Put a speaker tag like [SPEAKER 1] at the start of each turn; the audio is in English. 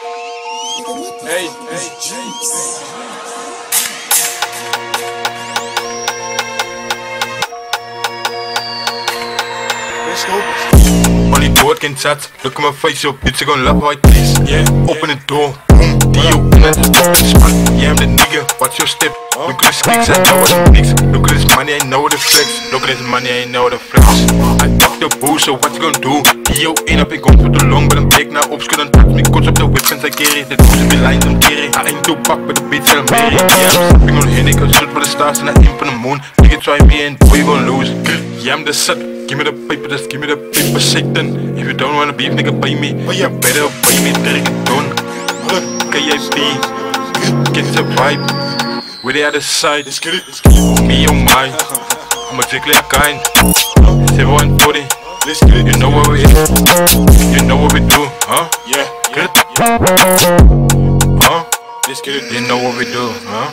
[SPEAKER 1] Hey, hey, go.
[SPEAKER 2] Only door can chat. Look at my face, yo, bitch, you gon' love how I taste. Yeah, open the door. Mm, Boom, the spot. Yeah, I'm the nigga, watch your step. Look at this kicks, I know what the nicks. Look at this money, I know the flex. Look at this money, I know the flex. I the boo, so what you gon' do? Yo, in up, ik kom voor te long, but I'm big now. Ops couldn't touch me, kots op de whip and I carry. The doos be lines, I'm carry. I ain't too back, but the beats are Mary. Yeah, I'm stepping on Henny, cause shoot for the stars and I aim for the moon. Nigga, try me and boy, you gon' lose. Yeah, I'm the set. Give me the paper, just give me the paper, Satan. If you don't wanna beef, nigga, pay me. Oh, yeah, better pay me, dirty don. Look, KFC. Get the vibe. With the other side.
[SPEAKER 1] I'ma jiggle it. Everyone booty, let's get it.
[SPEAKER 2] You know what we is. You know what we do, huh? Yeah, yeah. Huh?
[SPEAKER 1] Let's get it.
[SPEAKER 2] You know what we do, huh?